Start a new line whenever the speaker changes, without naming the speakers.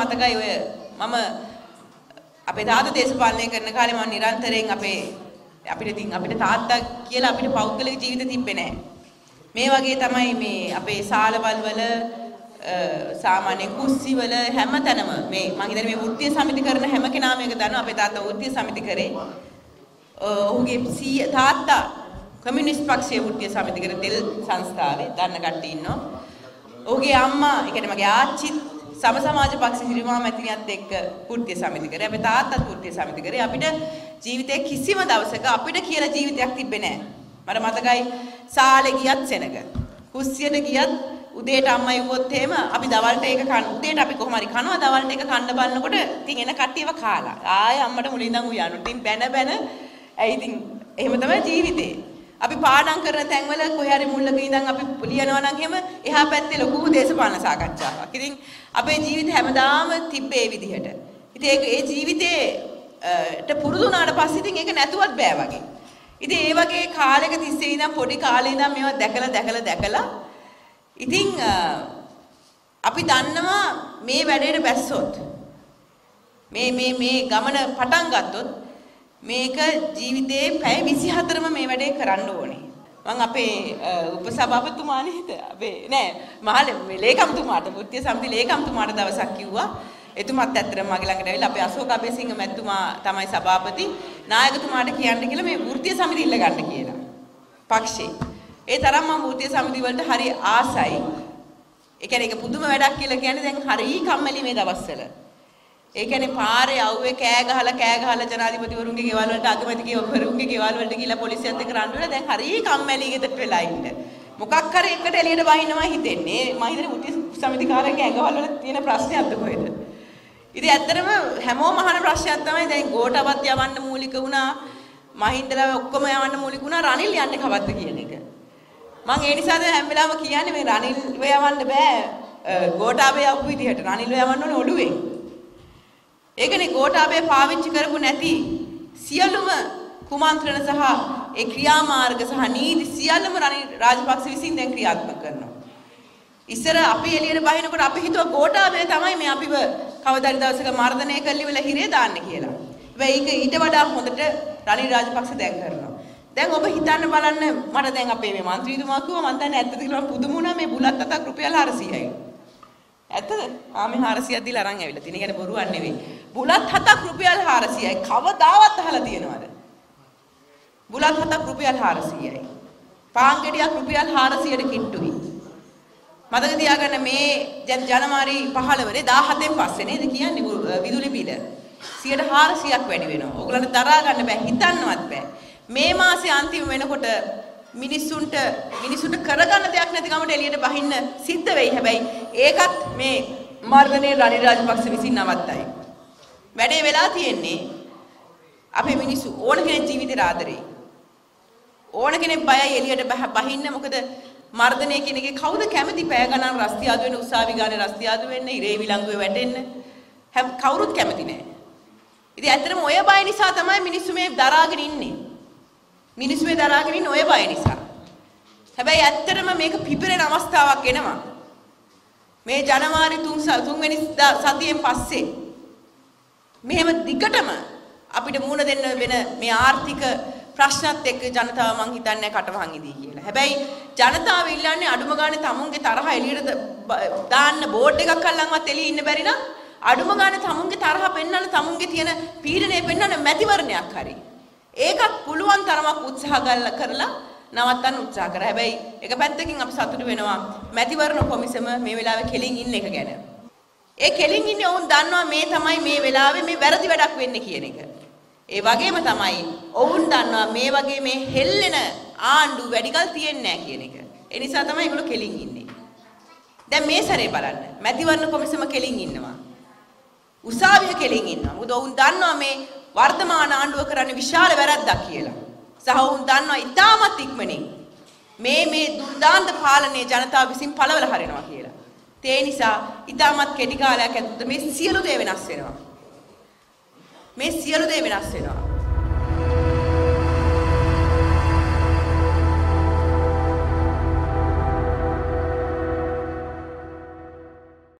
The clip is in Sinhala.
මතකයි ඔය මම අපේ තාත්තා දේශපාලනය කරන කාලේ මම නිරන්තරයෙන් අපේ අපිට ඉතින් අපිට තාත්තා කියලා අපිට පෞද්ගලික ජීවිත තිබ්බේ නැහැ. මේ වගේ තමයි මේ අපේ සාලවල් වල සාමාන්‍ය කුස්සි වල හැම තැනම මේ මම හිතන්නේ මේ වෘත්තීය සමිති කරන හැම කෙනාම මේක දන්නවා අපේ තාත්තා වෘත්තීය සමිති කරේ. ඔහුගේ තාත්තා කමියුනිස්ට් පක්ෂයේ වෘත්තීය සමිති කරේ තෙල් සංස්ථාවේ දන්න කට්ටිය ඉන්නවා. ඔහුගේ අම්මා, ඒ කියන්නේ මගේ ආච්චිත් සම සමාජ පක්ෂ හිරිමා මැතිනියත් එක්ක වෘත්තීය සමිති කරේ. අපේ තාත්තත් වෘත්තීය සමිති කරේ. අපිට ජීවිතේ කිසිම දවසක අපිට කියලා ජීවිතයක් තිබ්බේ නැහැ. මට මතකයි සාලේ ගියත් සෙනග. කුස්සියට ගියත් උදේට අම්මා ඉව්වොත් එහෙම අපි දවල්ට ඒක කන උදේට අපි කොහොම හරි කනවා දවල්ට ඒක කන්න බලනකොට ඉතින් එන කට්ටියව කාලා. ආයෙ අම්මට මුලින් ඉඳන් උයනවා. ඉතින් බැන බැන ඇයි ඉතින් එහෙම තමයි ජීවිතේ. අපි පාඩම් කරන තැන්වල කොහේ හරි මුල්ලක ඉඳන් අපි ලියනවා නම් එහෙම එහා පැත්තේ ලොකු දේශපාලන සාකච්ඡාවක්. ඉතින් අපේ ජීවිත හැමදාම තිබ්බේ ඒ විදිහට. ඉතින් ඒක ඒ ජීවිතේ ට පුරුදු වුණාට පස්සේ ඉතින් ඒක නැතුවත් බෑ වගේ. ඉතින් ඒ වගේ කාලයක තිස්සේ ඉඳන් පොඩි කාලේ ඉඳන් මේවා දැකලා දැකලා දැකලා ඉතින් අපි දන්නවා මේ වැඩේට බැස්සොත් මේ මේ මේ ගමන පටන් ගත්තොත් මේක ජීවිතේ පැය 24ම මේ වැඩේ කරන්න ඕනේ. මම අපේ උපසභාපතිතුමා නේද? අපේ නෑ මහල ලේකම්තුමාට වෘත්තීය සමිති ලේකම්තුමාට දවසක් කිව්වා එතුමත් ඇත්තටම මගේ ළඟට ඇවිල්ලා අපේ අශෝක අබේසිංහ මැතිතුමා තමයි සභාපති නායකතුමාට කියන්න කියලා මේ වෘත්තීය සමිති ඉල්ල ගන්න කියලා. පක්ෂේ. ඒ තරම් මම වෘත්තීය සමිති වලට හරි ආසයි. ඒ කියන්නේ ඒක පුදුම වැඩක් කියලා කියන්නේ දැන් හරි කම්මැලි මේ දවස්වල. ඒ කියන්නේ පාරේ අවුවේ කෑ ගහලා කෑ ගහලා ජනාධිපතිවරුන්ගේ ගෙවල් වලට අගමැතිවරුන්ගේ ගෙවල් වලට ගිහිල්ලා පොලිසියත් එක්ක රණ්ඩු වෙලා දැන් හරි කම්මැලි ගෙදරට වෙලා ඉන්න. මොකක් හරි එකට එළියට බහිනවා හිතෙන්නේ. මම හිතන්නේ මුටි සමිතිකාරයන්ගේ ඇඟවල වල තියෙන ප්‍රශ්නයක්ද කොහෙද? ඉතින් ඇත්තටම හැමෝම අහන ප්‍රශ්නයක් තමයි දැන් ගෝඨාවත් යවන්න මූලික වුණා. මහින්දලා ඔක්කොම යවන්න මූලික වුණා. රනිල් යන්නේ කවද්ද කියන එක. මම ඒ නිසා දැන් හැම වෙලාවෙම කියන්නේ මේ රනිල් යවන්න බෑ. ගෝඨාවේ යවපු විදිහට රනිල් යවන්න ඕනේ ඔළුවෙන්. ඒකනේ ගෝඨාභය පාවිච්චි කරපු නැති සියලුම කුමන්ත්‍රණ සහ ඒ ක්‍රියාමාර්ග සහ නීති සියල්ලම රනිල් රාජපක්ෂ විසින් දැන් ක්‍රියාත්මක කරනවා. ඉස්සර අපි එළියට බහිනකොට අපි හිතුවා ගෝඨාභය තමයි මේ අපිව කවදාරි දවසක මර්ධනය කල්ලිවල හිරේ දාන්න කියලා. හැබැයි ඒක ඊට වඩා හොඳට රනිල් රාජපක්ෂ දැන් කරනවා. දැන් ඔබ හිතන්න බලන්න මට දැන් අපේ මේ മന്ത്രിතුමා කිව්වා මම දන්නේ ඇත්තද කියලා පුදුම වුණා මේ බුලත් අතක් රුපියල් 400යි. ඇත්තද? ආ මේ 400ක් දීලා අරන් ඇවිල්ලා තියෙන. කියන්නේ බොරුවක් නෙවෙයි. බුලත් හතක් රුපියල් 400යි. කවදාවත් අහලා තියෙනවද? බුලත් හතක් රුපියල් 400යි. පාන් ගෙඩියක් රුපියල් 400ට කිට්ටුයි. මතක තියාගන්න මේ ජනවාරි 15 වෙනි 17න් පස්සේ නේද කියන්නේ විදුලි බිල 400ක් වැඩි වෙනවා. ඕගලන්ට දරා ගන්න බෑ හිතන්නවත් බෑ. මේ මාසේ අන්තිම වෙනකොට මිනිස්සුන්ට මිනිස්සුන්ට කරගන්න දෙයක් නැති ගමට එළියට බහින්න සිද්ධ වෙයි. හැබැයි ඒකත් මේ මර්ධනයේ රනිල් රාජපක්ෂ විසින් නවත්තයි. වැඩේ වෙලා තියෙන්නේ අපේ මිනිස්සු ඕන කෙනෙක් ජීවිතේ ආදරේ. ඕන කෙනෙක් බයයි එළියට බහින්න මොකද මර්ධනය කියන එකේ කවුද කැමති පෑ ගණන් රස්තියාදු වෙන්න උසාවි ගානේ රස්තියාදු වෙන්න ඉරේ විලංගුවේ වැටෙන්න හැම කවුරුත් කැමති නෑ. ඉතින් ඇත්තටම ඔය බය නිසා තමයි මිනිස්සු මේ දරාගෙන ඉන්නේ. මිනිස්සු මේ දරාගෙන ඉන්නේ ඔය බය නිසා. හැබැයි ඇත්තටම මේක පිපිරෙන අවස්ථාවක් එනවා. මේ ජනවාරි 3 3 වෙනි සතියෙන් පස්සේ මෙහෙම දිගටම අපිට මුහුණ දෙන්න වෙන මේ ආර්ථික ප්‍රශ්නත් එක්ක ජනතාව මං හිතන්නේ කටවහන් ඉදී කියලා. හැබැයි ජනතාව ඉල්ලන්නේ අඩුම ගානේ තමුන්ගේ තරහ එළියට දාන්න බෝඩ් එකක් අල්ලන්වත් එළියේ ඉන්න බැරි නම් අඩුම ගානේ තමුන්ගේ තරහ පෙන්වන්න තමුන්ගේ තියෙන පීඩනය පෙන්වන්න මැතිවරණයක් හරි. ඒකත් පුළුවන් තරමක් උත්සාහ කරලා නවත්තන්න උත්සාහ කරා. හැබැයි එක පැත්තකින් අපි සතුටු වෙනවා මැතිවරණ කොමිසම මේ වෙලාවේ කෙලින් ඉන්න එක ගැන. ඒ කෙලින් ඉන්නේ ඔවුන් දන්නවා මේ තමයි මේ වෙලාවේ මේ වැරදි වැඩක් වෙන්නේ කියන එක. ඒ වගේම තමයි ඔවුන් දන්නවා මේ වගේ මේ හෙල්ලෙන ආණ්ඩු වැඩිකල් තියෙන්නේ නැහැ කියන එක. ඒ නිසා තමයි ඒගොල්ලෝ කෙලින් ඉන්නේ. දැන් මේ සැරේ බලන්න මැතිවරණ කොමිසම කෙලින් ඉන්නවා. උසාවිය කෙලින් ඉන්නවා. මොකද ඔවුන් දන්නවා මේ වර්තමාන ආණ්ඩුව කරන්නේ විශාල වැරද්දක් කියලා. සහ ඔවුන් දන්නවා ඉතාමත් ඉක්මනින් මේ මේ දුර්දාන්ත පාලනයේ ජනතාව විසින් පළවල හරිනවා කියලා. ඒ නිසා ඉතාමත් කෙටි කාලයක් ඇතුළත මේ සියලු දේ වෙනස් වෙනවා. මේ සියලු දේ වෙනස් වෙනවා.